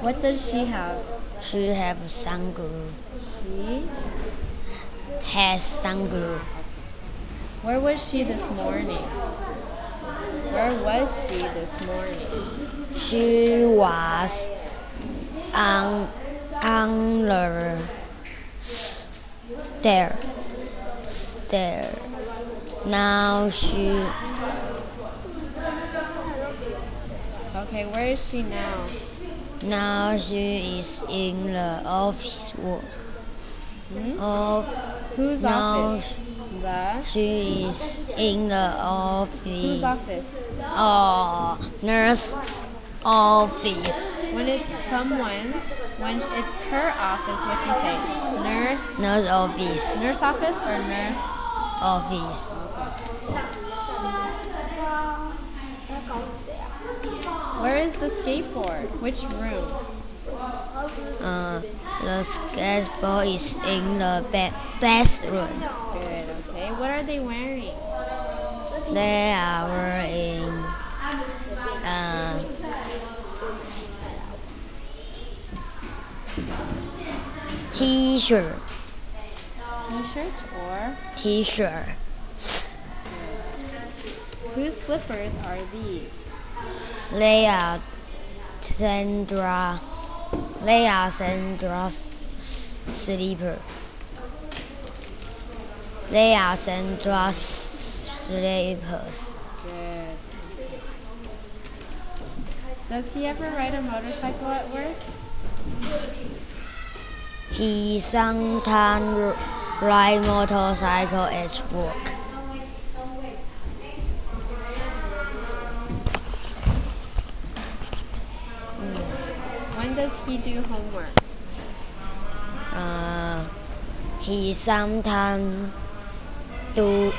What does she have? She have glue. She? Has glue. Where was she this morning? Where was she this morning? She was on on the stair. Stair. Now she Okay, where is she now? Now she is in the office. Hmm? Of Whose now office? The? she is in the Whose office. office? Oh, nurse office. When it's someone's, when it's her office, what do you say? Nurse? Nurse office. Nurse office or nurse? Office. Where is the skateboard? Which room? Uh, the skateboard is in the ba- bathroom. Good, okay. What are they wearing? They are wearing uh, t-shirt, T-shirt or? T-shirt. Whose slippers are these? They are Sandra. They are Sandra's s- slipper. They are Sandra's slippers. Does he ever ride a motorcycle at work? He sometimes ride motorcycle at work. When does he do homework? Uh, he sometimes do.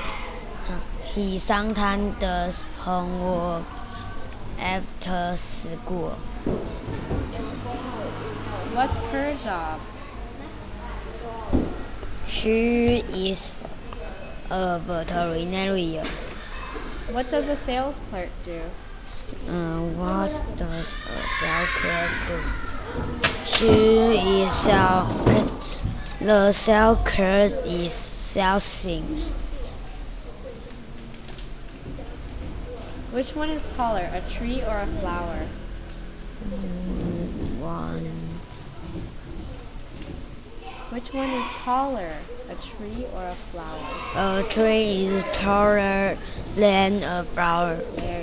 He sometimes does homework after school. What's her job? She is a veterinarian. What does a sales clerk do? Uh, what does a clerk do? She is sell. The clerk is sell things. Which one is taller, a tree or a flower? One. Which one is taller, a tree or a flower? A tree is taller than a flower. Good.